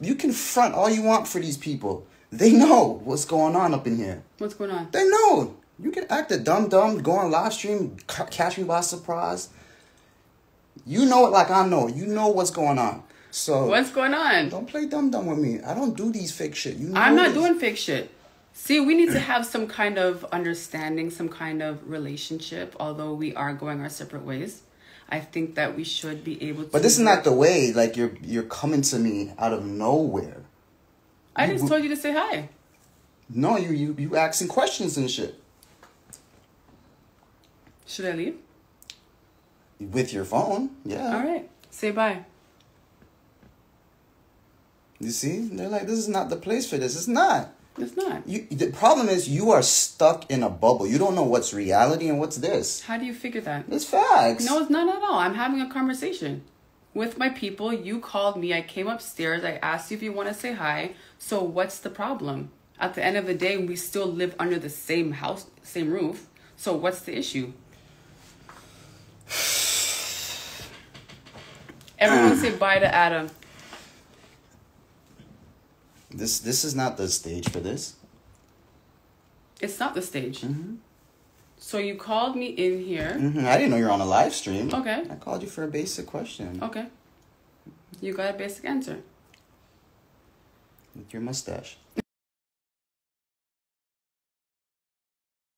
you can front all you want for these people. They know what's going on up in here. What's going on? They know. You can act a dumb dumb, go on live stream, ca- catch me by surprise. You know it like I know. You know what's going on. So What's going on? don't play dumb dumb with me. I don't do these fake shit. You know I'm not doing fake shit. See, we need to have some kind of understanding, some kind of relationship, although we are going our separate ways. I think that we should be able to But this is not the way. Like you're you're coming to me out of nowhere. I just told you to say hi. No, you you you asking questions and shit Should I leave? with your phone. Yeah. All right. Say bye. You see, they're like, this is not the place for this. It's not. It's not. You. The problem is you are stuck in a bubble. You don't know what's reality and what's this. How do you figure that? It's facts. No, it's not at all. I'm having a conversation with my people. You called me. I came upstairs. I asked you if you want to say hi. So what's the problem? At the end of the day, we still live under the same house, same roof. So what's the issue? Everyone say bye to Adam. This this is not the stage for this. It's not the stage. So you called me in here. hmm I didn't know you're on a live stream. Okay. I called you for a basic question. Okay. You got a basic answer. With your mustache.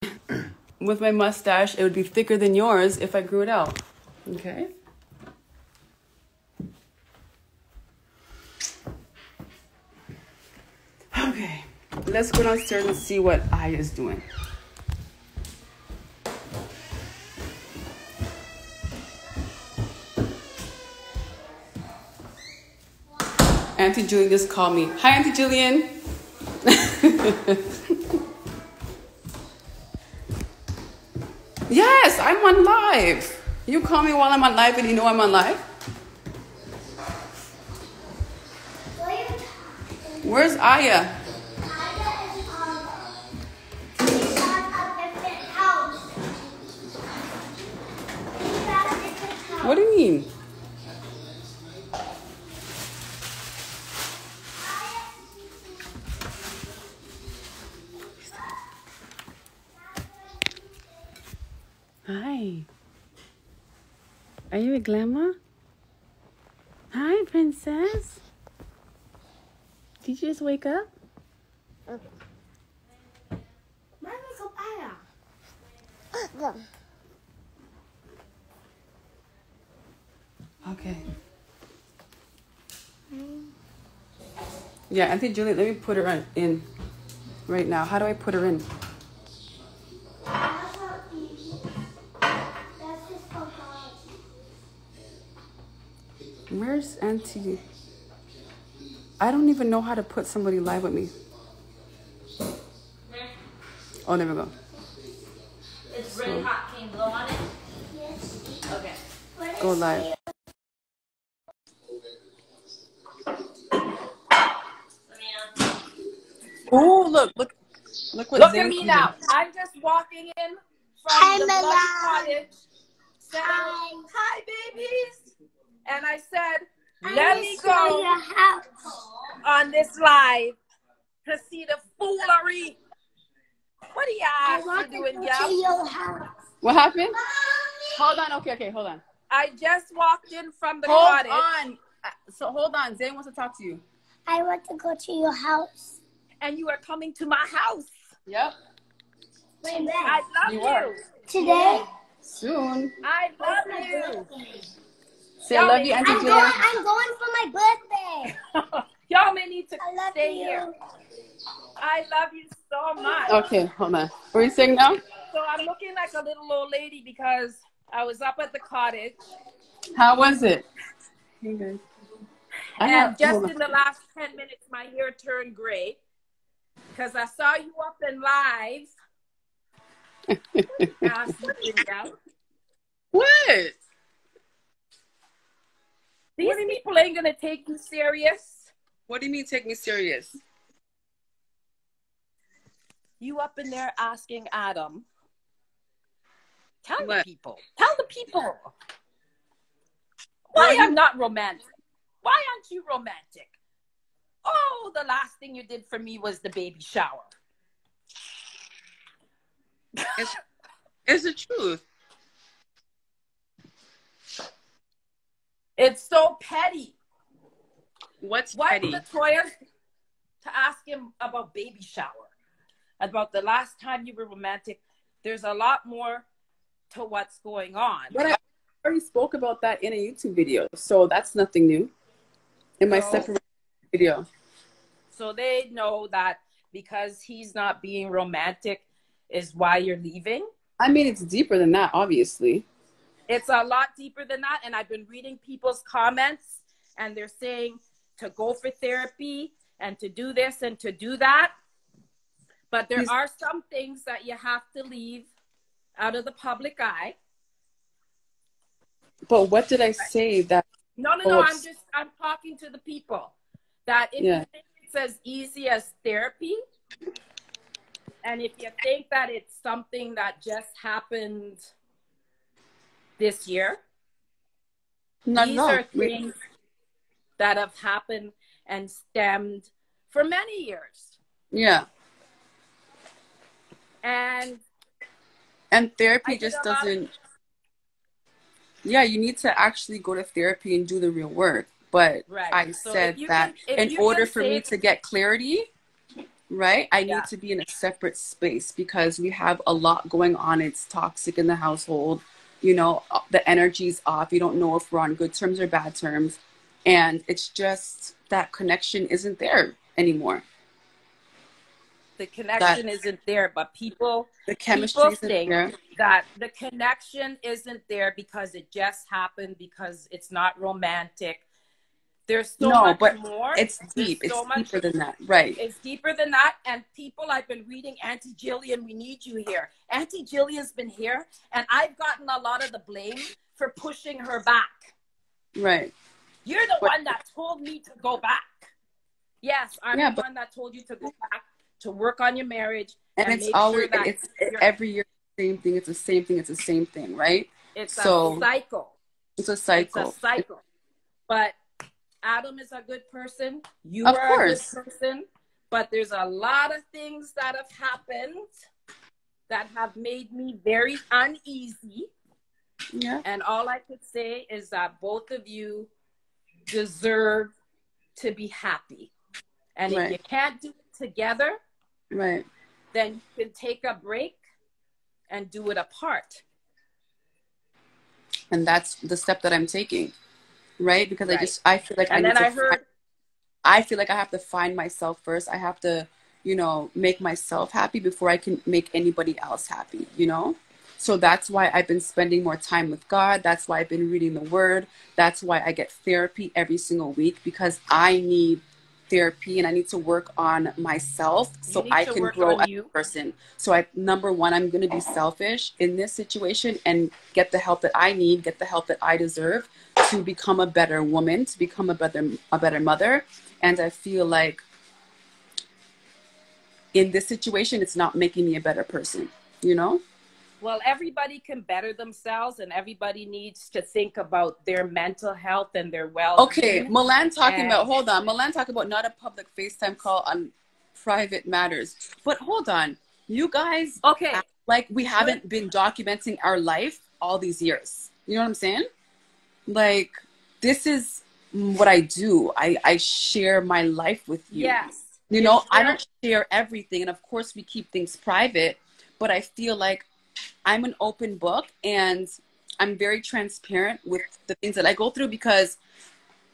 With my mustache, it would be thicker than yours if I grew it out. Okay. Okay. Let's go downstairs and see what I is doing. Auntie Jillian just called me. Hi, Auntie Jillian. Yes, I'm on live. You call me while I'm on live and you know I'm on live? Where's Aya? What do you mean? Hi. A glamour? Hi, princess. Did you just wake up? Okay. Yeah, Auntie Julie, let me put her in right now. How do I put her in? Where's Auntie? I don't even know how to put somebody live with me. Oh, there we go. It's really hot. Can you blow on it? Okay. Go live. Oh, look, look, look what Look at Zane's me doing. now. I'm just walking in from Hi, the bloody cottage. Saying, Hi. hi, babies. And I said, I let will me show go your house. on this live to see the foolery. What are y'all want to doing, go y'all? What happened? Hold on. Okay, okay, hold on. I just walked in from the Hold cottage. on. Uh, So hold on. Zane wants to talk to you. I want to go to your house. And you are coming to my house. Yep. When? I love You you. are. Today? Soon. I love you. Say I love you, Auntie I'm Julia. going, I'm going for my birthday. Y'all may need to I love stay you. here. I love you so much. Okay, hold on. What are you saying now? So I'm looking like a little old lady because I was up at the cottage How was it? Hey and have, just in the last 10 minutes my hair turned gray because I saw you up in live. Ask what? These people ain't gonna take you serious. What do you mean take me serious? You up in there asking Adam. Tell the people. Tell the people. Why I'm not romantic. Why aren't you romantic? Oh, the last thing you did for me was the baby shower. It's, it's the truth. It's so petty. What's What petty? Latoya to ask him about baby shower, about the last time you were romantic. There's a lot more to what's going on. But I already spoke about that in a YouTube video, so that's nothing new. In my No. separate video. So they know that because he's not being romantic is why you're leaving. I mean, it's deeper than that, obviously. It's a lot deeper than that. And I've been reading people's comments and they're saying to go for therapy and to do this and to do that. But there are some things that you have to leave out of the public eye. But what did I say that? No, no, no. I'm just I'm talking to the people that if Yeah. you think it's as easy as therapy, and if you think that it's something that just happened this year, Not these all. are things that have happened and stemmed for many years. Yeah. And And therapy just lot of- doesn't. Yeah, you need to actually go to therapy and do the real work. But Right. I So said that can- in order for me to get clarity, right, I need to be in a separate space because we have a lot going on. It's toxic in the household. You know, the energy's off. You don't know if we're on good terms or bad terms. And it's just that connection isn't there anymore. the connection isn't there, but people The chemistry people think there. that the connection isn't there because it just happened because it's not romantic. There's so no, much but more. it's There's deep. It's so much- deeper than that. Right. It's deeper than that. And people, I've been reading Auntie Jillian, we need you here. Auntie Jillian's been here, and I've gotten a lot of the blame for pushing her back. Right. You're the But- one that told me to go back. Yes, I'm Yeah, the but- one that told you to go back to work on your marriage. and, and it's always sure it's every year the same thing it's the same thing it's the same thing right It's So- a cycle. it's a It's cycle a cycle. But Adam is a good person. You Of are course. a good person. But there's a lot of things that have happened that have made me very uneasy. yeah And all I could say is that both of you deserve to be happy. And Right. if you can't do it together, right then you can take a break and do it apart. and that's the step that i'm taking right? Because i just i feel like And i then I heard fi- i feel like i have to find myself first. I have to you know make myself happy before i can make anybody else happy you know? So that's why i've been spending more time with god. That's why i've been reading the word. That's why i get therapy every single week because i need therapy and i need to work on myself so i can grow as you. a person. So i number one i'm going to be selfish in this situation and get the help that i need get the help that i deserve to become a better woman to become a better a better mother. And i feel like in this situation it's not making me a better person you know? Well, everybody can better themselves, and everybody needs to think about their mental health and their well. okay milan talking And- about hold on milan talking about not a public facetime call on private matters. But hold on you guys Okay. like we haven't been documenting our life all these years. You know what i'm saying like this is what i do i i share my life with you Yes. You know, I don't share everything. And of course, we keep things private, but I feel like I'm an open book and I'm very transparent with the things that I go through because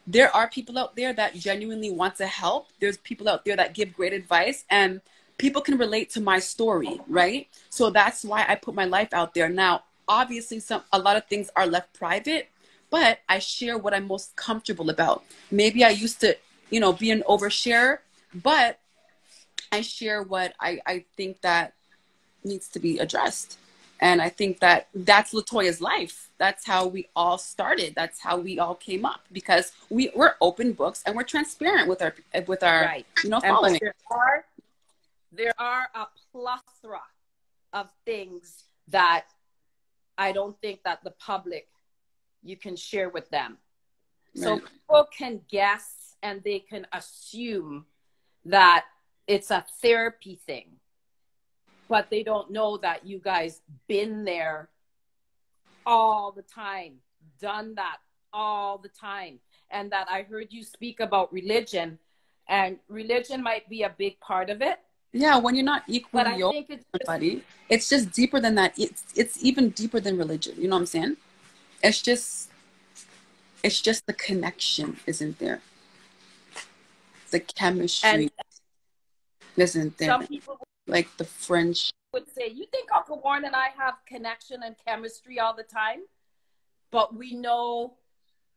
there are people out there that genuinely want to help. There's people out there that give great advice and people can relate to my story, right? So that's why I put my life out there. Now, obviously some a lot of things are left private, but I share what I'm most comfortable about. Maybe I used to, you know, be an overshare, but I share what I, I think that needs to be addressed. And I think that that's Latoya's life. That's how we all started. That's how we all came up because we we're open books and we're transparent with our with our Right. you know following. there are there are a plethora of things that I don't think that the public you can share with them. So people can guess and they can assume that it's a therapy thing. But they don't know that you guys been there all the time, done that all the time. And that I heard you speak about religion, and religion might be a big part of it. Yeah, when you're not equally But I think it's just, it's just deeper than that. It's it's even deeper than religion. You know what I'm saying? It's just it's just the connection isn't there. The chemistry and isn't there. some people like the French. would say, You think Uncle Warren and I have connection and chemistry all the time? But we know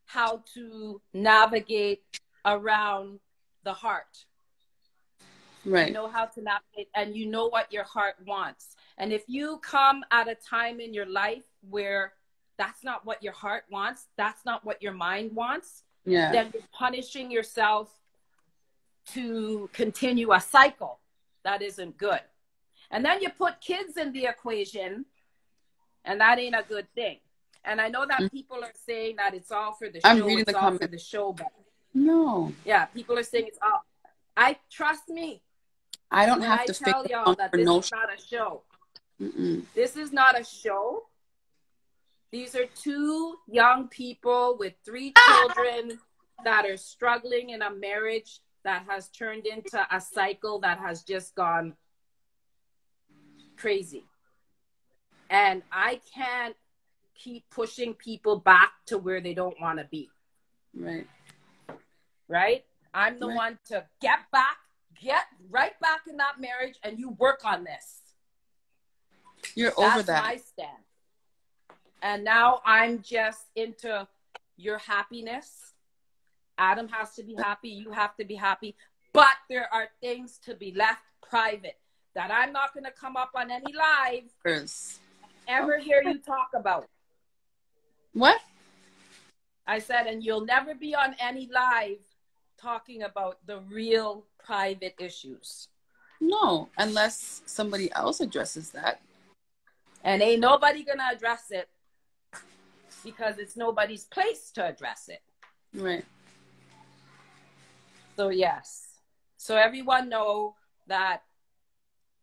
how to navigate around the heart. Right. You know how to navigate, and you know what your heart wants. And if you come at a time in your life where that's not what your heart wants, that's not what your mind wants, yeah. then you're punishing yourself to continue a cycle that isn't good. And then you put kids in the equation, and that ain't a good thing. And I know that mm. people are saying that it's all for the show, I'm reading it's the all for the show, but no. yeah, people are saying it's all. I trust me. I don't have I to tell y'all that this no is not a show. Mm-mm. This is not a show. These are two young people with three children that are struggling in a marriage that has turned into a cycle that has just gone crazy. And I can't keep pushing people back to where they don't want to be, Right. right? I'm the Right. one to get back, get right back in that marriage, and you work on this. You're That's over that. my stand. And now I'm just into your happiness. Adam has to be happy. You have to be happy. But there are things to be left private that I'm not going to come up on any live First. ever hear you talk about. What? I said, and you'll never be on any live talking about the real private issues. No, unless somebody else addresses that. And ain't nobody going to address it because it's nobody's place to address it. Right. So yes. So everyone know that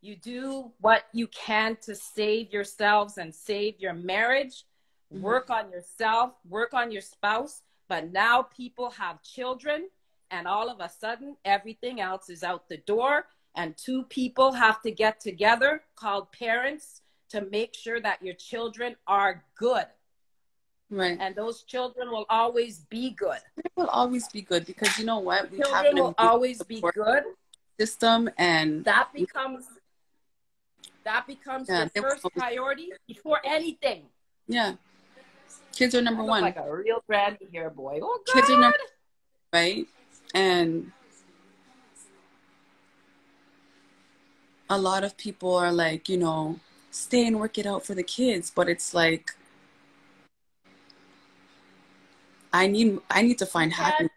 you do what you can to save yourselves and save your marriage. Mm-hmm. Work on yourself, work on your spouse, but now people have children and all of a sudden everything else is out the door and two people have to get together called parents to make sure that your children are good Right. and those children will always be good. It will always be good because you know what? We have Children an will always be good. system and that becomes that becomes Yeah, your first priority before anything. yeah. Kids are number one. like a real granny here, boy. Oh God. Kids are number right? And a lot of people are like, you know, stay and work it out for the kids, but it's like I need I need to find You happiness.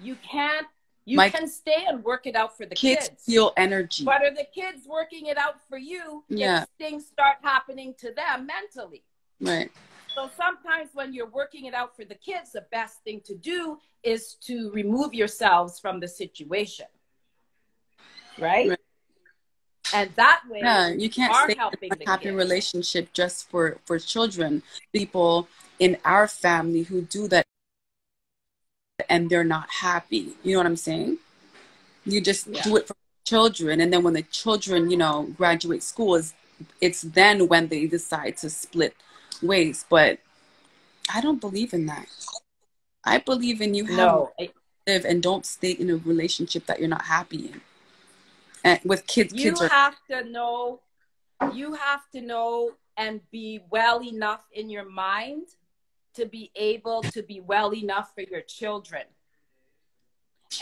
You can't. You My- can stay and work it out for the Kids kids. feel energy. but are the kids working it out for you Yeah. if things start happening to them mentally? Right. So sometimes when you're working it out for the kids, the best thing to do is to remove yourselves from the situation. Right? Right. And that way, Yeah, you can't are stay helping in the a happy kids. relationship just for for children. People in our family who do that and they're not happy. You know what I'm saying? You just Yeah. do it for children, and then when the children, you know, graduate school, is it's then when they decide to split ways. But I don't believe in that. I believe in you have no, to live and don't stay in a relationship that you're not happy in. And with kids, you kids are have to know you have to know and be well enough in your mind to be able to be well enough for your children.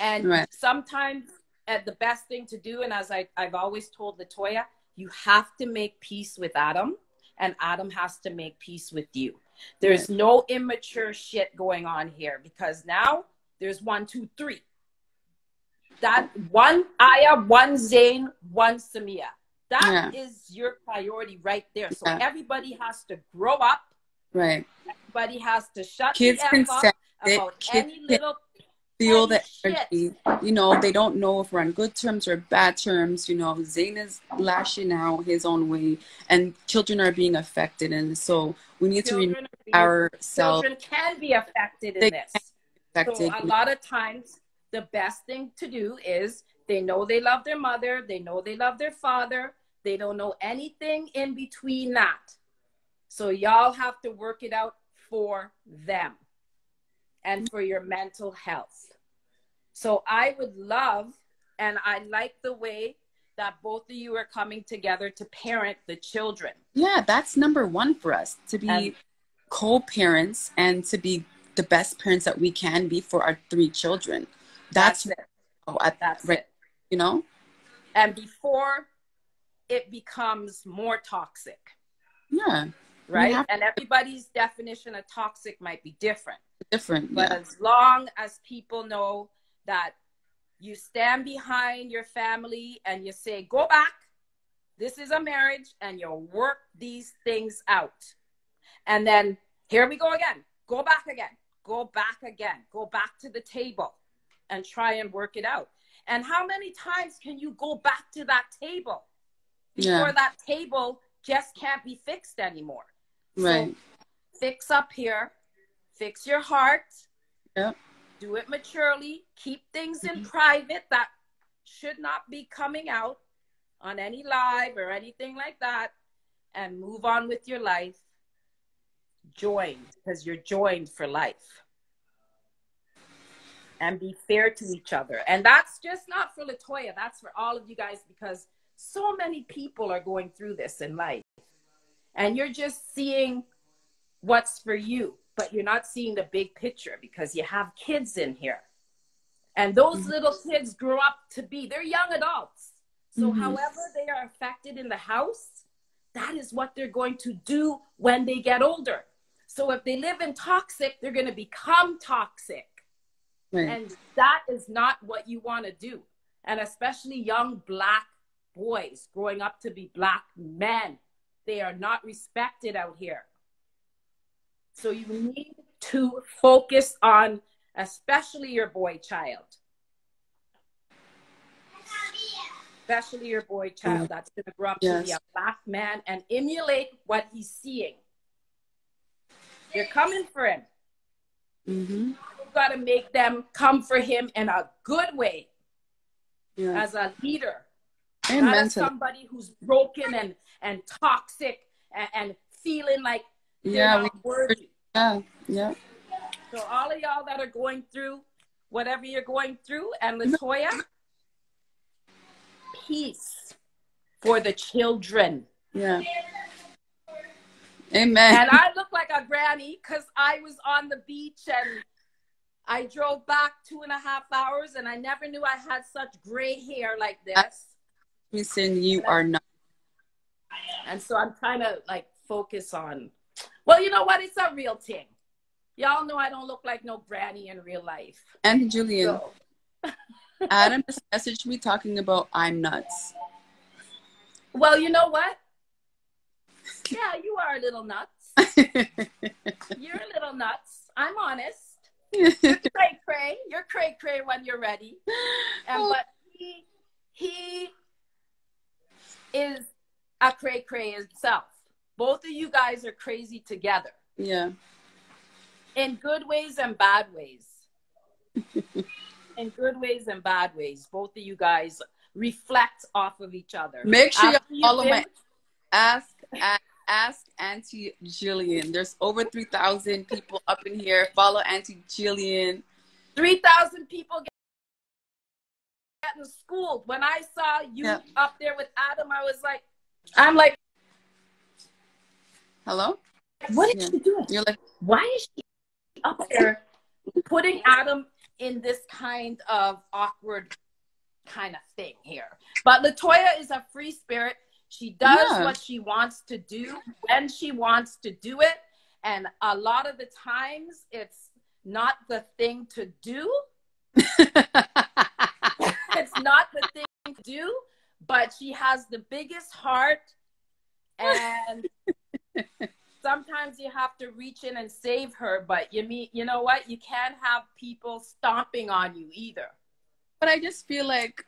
And Right. sometimes uh, the best thing to do and as I, i've always told latoya you have to make peace with adam and adam has to make peace with you. There's no immature shit going on here because now there's one two three that one ayah, one Zane, one Samia. That is Yeah. your priority right there. So Yeah. everybody has to grow up. right. Everybody has to shut Kids can up it. about Kids any little feel the energy. You know, they don't know if we're on good terms or bad terms. You know, Zane is lashing out his own way, and children are being affected. And so we need to Children are being- ourselves children can be affected in They this. affected. So a lot of times, the best thing to do is they know they love their mother, they know they love their father, they don't know anything in between that. So y'all have to work it out for them and for your mental health. So I would love, and I like the way that both of you are coming together to parent the children. Yeah, that's number one for us to be And- co-parents and to be the best parents that we can be for our three children. That's, oh, That's it. how I- That's right, it. You know, And before it becomes more toxic. yeah, right? And everybody's definition of toxic might be different. different. But Yeah, as long as people know that you stand behind your family and you say, go back, this is a marriage, and you'll work these things out. And then here we go again. Go back again. Go back again. Go back to the table and try and work it out. And how many times can you go back to that table before Yeah. that table just can't be fixed anymore? So right. fix up here, fix your heart, Yep. do it maturely, keep things in mm-hmm. private that should not be coming out on any live or anything like that, and move on with your life. Joined, because you're joined for life. And be fair to each other. And that's just not for Latoya, that's for all of you guys because so many people are going through this in life. And you're just seeing what's for you, but you're not seeing the big picture because you have kids in here. And those little kids grow up to be, they're young adults. So, Mhm. however they are affected in the house, that is what they're going to do when they get older. So, if they live in toxic, they're going to become toxic. Right. And that is not what you want to do. And especially young black boys growing up to be black men, they are not respected out here. So you need to focus on, especially your boy child. Especially your boy child that's going to grow up to be a black man and emulate what he's seeing. You're coming for him mm-hmm. Got to make them come for him in a good way Yeah. as a leader, and not as somebody who's broken and, and toxic and, and feeling like Yeah, not worthy. yeah, yeah. So all of y'all that are going through whatever you're going through, and Latoya, peace for the children. Yeah. Amen. And I look like a granny because I was on the beach and I drove back two and a half hours and I never knew I had such gray hair like this. Saying you are not. And so I'm trying to like focus on, well, you know what? It's a real thing. Y'all know I don't look like no granny in real life. And Jillian, So, Adam has messaged me talking about I'm nuts. well, you know what? Yeah, you are a little nuts. You're a little nuts. I'm honest. You're cray cray. You're cray cray when you're ready. And but he he is a cray cray himself. Both of you guys are crazy together yeah. in good ways and bad ways. in good ways and bad ways. Both of you guys reflect off of each other. Make sure you After you've follow my ask a- ask Auntie Jillian. There's over three thousand people up in here. Follow Auntie Jillian. 3,000 people get- getting schooled. When I saw you Yeah. up there with Adam, I was like, I'm like, Hello. what is Yeah. she doing? You're like Why is she up there putting Adam in this kind of awkward kind of thing here? But Latoya is a free spirit. She does Yeah. what she wants to do when she wants to do it. And a lot of the times it's not the thing to do. it's not the thing to do, but she has the biggest heart and sometimes you have to reach in and save her, but you mean you know what? You can't have people stomping on you either. But I just feel like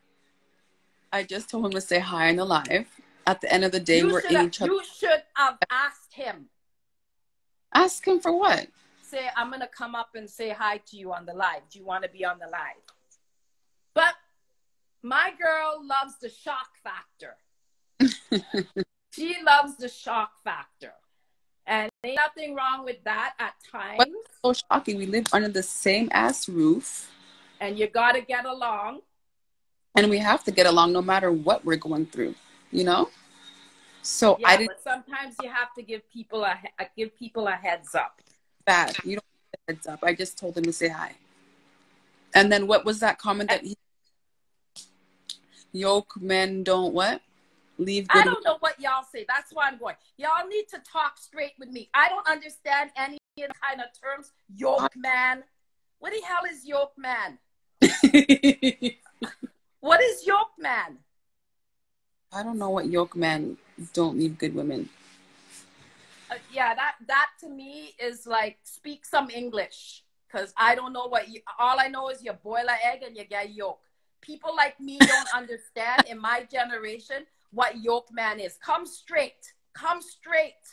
I just told him to say hi in the live. At the end of the day, You we're in have, each other. you should have asked him. Ask him for what? Say, I'm gonna come up and say hi to you on the live. Do you want to be on the live? But my girl loves the shock factor. she loves the shock factor. And ain't nothing wrong with that at times. But- So shocking. We live under the same ass roof, and you gotta get along. and we have to get along no matter what we're going through. You know. So Yeah, I didn't sometimes you have to give people a he- uh, give people a heads up. bad. You don't a heads up. I just told him to say hi. And then what was that comment that he yoke men don't what? Leave I don't know what y'all say. That's why I'm going. Y'all need to talk straight with me. I don't understand any kind of terms. Yoke man. What the hell is yoke man? What is yoke man? I don't know what yoke men don't leave good women. Uh, yeah, that that to me is like speak some English because I don't know what you. All I know is you boil an egg and you get yolk. People like me don't understand in my generation what yolk man is. Come straight. Come straight.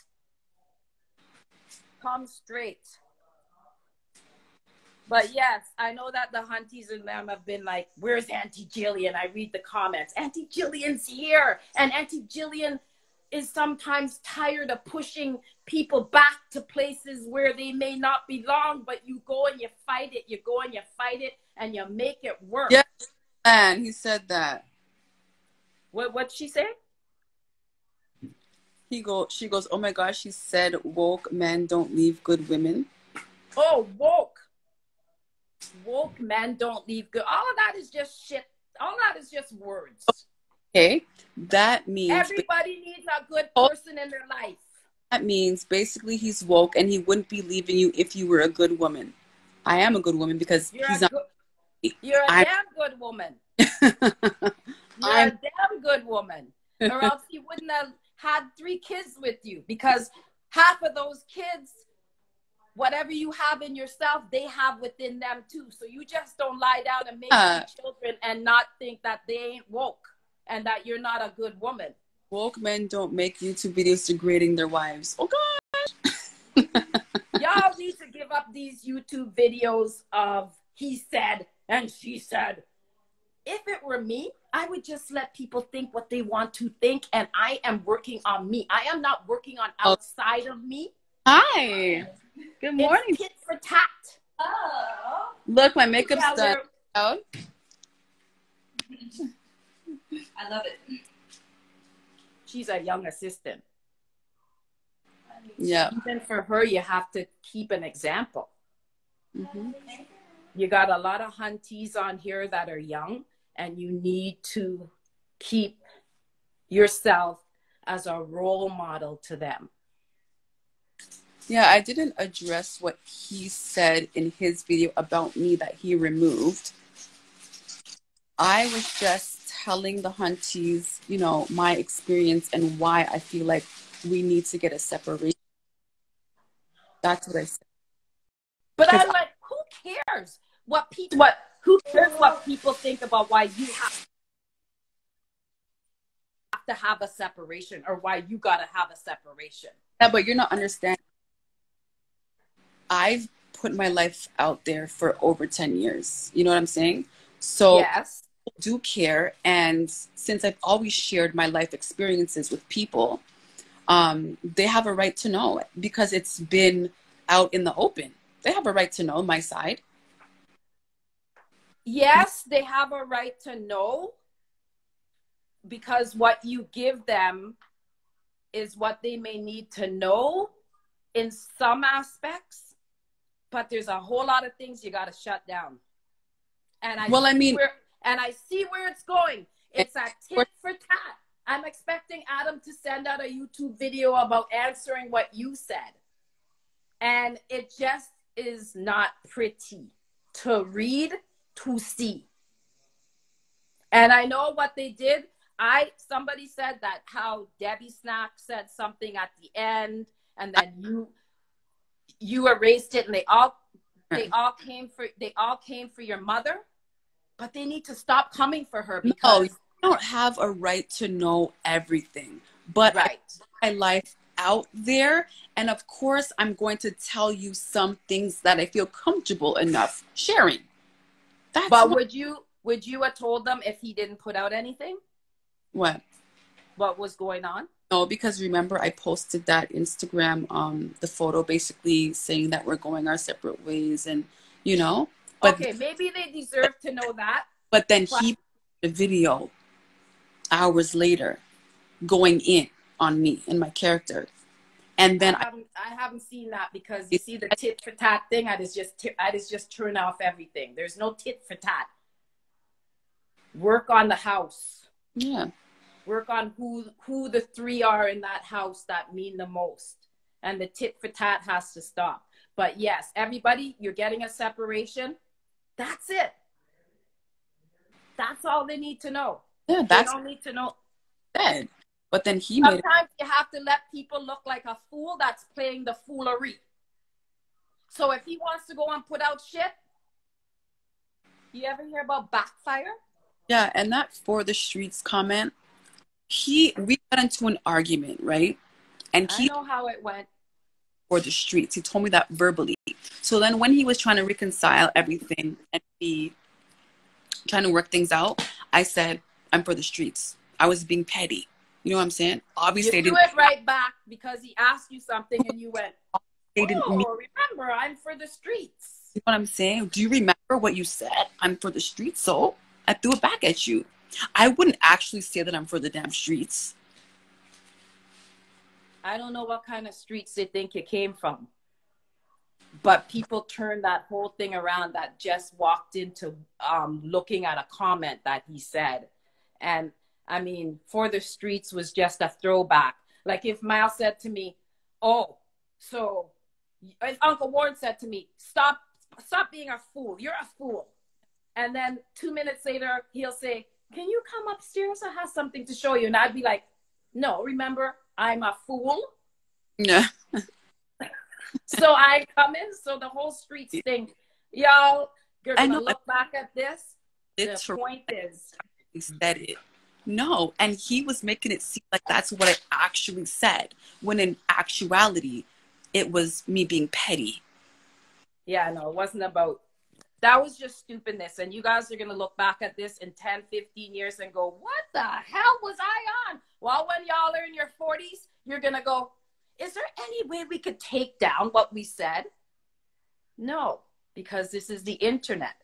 Come straight. But yes, I know that the hunties and them have been like, "Where's Auntie Jillian?" I read the comments. Auntie Jillian's here, and Auntie Jillian is sometimes tired of pushing people back to places where they may not belong, but you go and you fight it, you go and you fight it, and you make it work. Yeah. And he said that. What what she say? He go she goes, Oh my gosh, she said woke men don't leave good women. Oh, woke. Woke men don't leave good. All of that is just shit. All that is just words. Okay. That means Everybody needs a good Oh. person in their life. that means basically he's woke and he wouldn't be leaving you if you were a good woman. I am a good woman because You're he's a not good, you're a I'm- damn good woman. You're a I'm- damn good woman. Or else he wouldn't have had three kids with you because half of those kids, whatever you have in yourself, they have within them too. So you just don't lie down and make Uh. children and not think that they ain't woke and that you're not a good woman. woke men don't make YouTube videos degrading their wives. Oh god. Y'all need to give up these YouTube videos of he said and she said. If it were me, I would just let people think what they want to think, and I am working on me. I am not working on Oh. outside of me. Hi. Good morning. It's tit for tat. Oh. Look, my makeup's Yeah, done. we're- I love it. She's a young assistant. Yeah. Even for her, you have to keep an example. Mhm. You got a lot of hunties on here that are young, and you need to keep yourself as a role model to them. Yeah, I didn't address what he said in his video about me that he removed. I was just telling the hunties, you know, my experience and why I feel like we need to get a separation. That's what I said. But I'm like, who cares what people what who cares what people think about why you have to have a separation or why you gotta have a separation. Yeah, but you're not understanding. I've put my life out there for over 10 years. You know what I'm saying? So yes. do care and since i've always shared my life experiences with people um, they have a right to know because it's been out in the open they have a right to know my side Yes, they have a right to know because what you give them is what they may need to know in some aspects, but there's a whole lot of things you got to shut down. And I Well, I mean- where, and I see where it's going. It's a tit for tat. I'm expecting Adam to send out a YouTube video about answering what you said. And it just is not pretty to read, to see. And I know what they did. I somebody said that how Debbie Snack said something at the end and then you you erased it and they all they all came for they all came for your mother but they need to stop coming for her No, because you don't have a right to know everything. But I right my life out there. And of course, I'm going to tell you some things that I feel comfortable enough sharing. That's but what, would you would you have told them if he didn't put out anything what? what was going on No, because remember I posted that Instagram, um, the photo basically saying that we're going our separate ways and you know. But okay maybe they deserve to know that but then But- he the video hours later going in on me and my character. And then I I haven't, I haven't seen that because you see the tit for tat thing. I just just I just just turn off everything. There's no tit for tat. Work on the house. yeah. Work on who who the three are in that house that mean the most, and the tit for tat has to stop. But yes, everybody, you're getting a separation. That's it. That's all they need to know. Yeah, They don't need to know said. But then he made Sometimes you have to let people look like a fool that's playing the foolery. So if he wants to go and put out shit, you ever hear about backfire? Yeah, and that for the streets comment, he we got into an argument, right? And I he know how it went. for the streets. He told me that verbally. So then when he was trying to reconcile everything and be trying to work things out, I said, I'm for the streets. I was being petty. You know what I'm saying? Obviously, You didn't, it right back because he asked you something and you went, they didn't oh, mean remember, I'm for the streets. You know what I'm saying? Do you remember what you said? I'm for the streets, so I threw it back at you. I wouldn't actually say that I'm for the damn streets. I don't know what kind of streets they think you came from. But people turned that whole thing around that just walked into um, looking at a comment that he said. And I mean, for the streets was just a throwback. Like if Miles said to me, Oh, so if Uncle Warren said to me, Stop, stop being a fool. You're a fool. And then two minutes later, he'll say, Can you come upstairs? I have something to show you. And I'd be like, No, remember, I'm a fool. Yeah. so I come in. So the whole streets thing, y'all, you're gonna look back at this. It's the point is, he said it. No, and he was making it seem like that's what I actually said, when in actuality, it was me being petty. yeah, no, it wasn't about. That was just stupidness. And you guys are gonna look back at this in 10, 15 years and go, "What the hell was I on?" Well, when y'all are in your 40s, you're gonna go, "Is there any way we could take down what we said?" No, because this is the internet.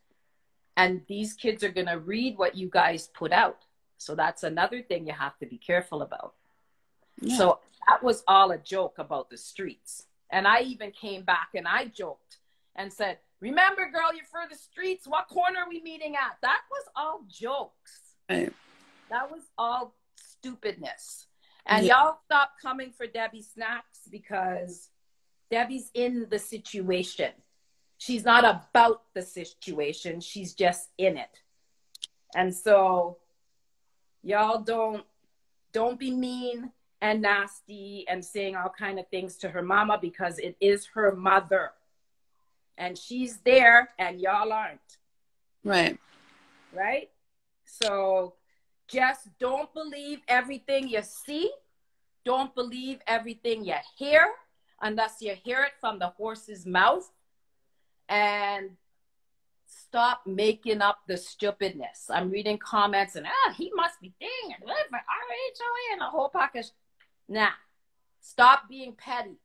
And these kids are going to read what you guys put out. So that's another thing you have to be careful about. Yeah. So that was all a joke about the streets. And I even came back and I joked and said, Remember, girl, you're for the streets. What corner are we meeting at? That was all jokes. Right. That was all stupidness. And Yeah. y'all stop coming for Debbie Snacks because Debbie's in the situation. She's not about the situation, she's just in it. And so y'all don't don't be mean and nasty and saying all kind of things to her mama because it is her mother. And she's there and y'all aren't Right. right? So just don't believe everything you see. Don't believe everything you hear unless you hear it from the horse's mouth. And stop making up the stupidness. I'm reading comments and, ah, he must be it. What for RHOA and a whole package. Nah, stop being petty.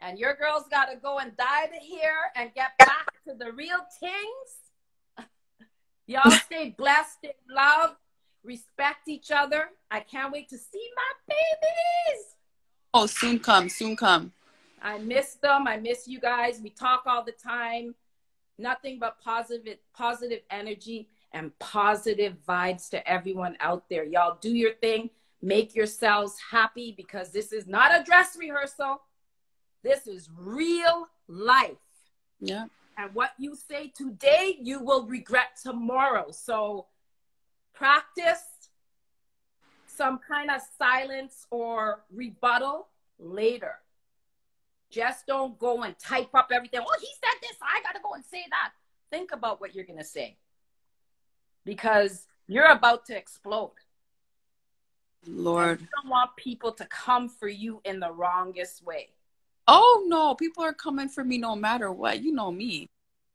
And your girl's got to go and dye the hair and get back to the real things. Y'all stay blessed, in love, respect each other. I can't wait to see my babies. Oh, soon come, soon come. I miss them. I miss you guys. We talk all the time. Nothing but positive, positive energy and positive vibes to everyone out there. Y'all do your thing. Make yourselves happy because this is not a dress rehearsal. This is real life. Yeah. And what you say today, you will regret tomorrow. So practice some kind of silence or rebuttal later. Just don't go and type up everything. Oh, he said this. I got to go and say that. Think about what you're going to say because you're about to explode. Lord. You don't want people to come for you in the wrongest way. Oh no, people are coming for me no matter what. You know me.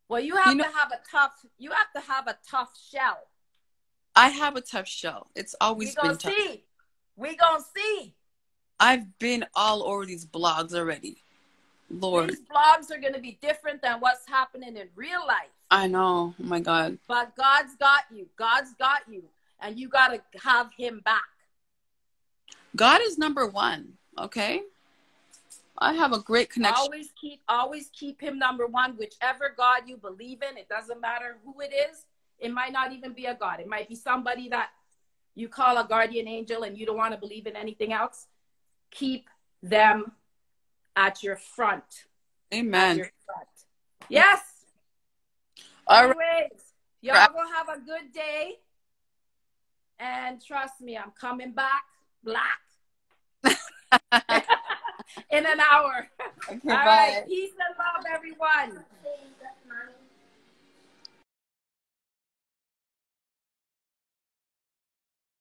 Well, you have You know- to have a tough. You have to have a tough shell. I have a tough shell. It's We always gonna been tough. see. We gonna see. I've been all over these blogs already. Lord, These blogs are gonna be different than what's happening in real life. I know. Oh my God. But God's got you. God's got you, and you gotta have Him back. God is number one. Okay. I have a great connection. Always keep, always keep Him number one. Whichever God you believe in, it doesn't matter who it is. It might not even be a God. It might be somebody that you call a guardian angel, and you don't want to believe in anything else. Keep them at your front. Amen. your front. Yes. All right. Anyways, y'all will have a good day. And trust me, I'm coming back black in an hour. Okay, All bye. right. Peace and love, everyone.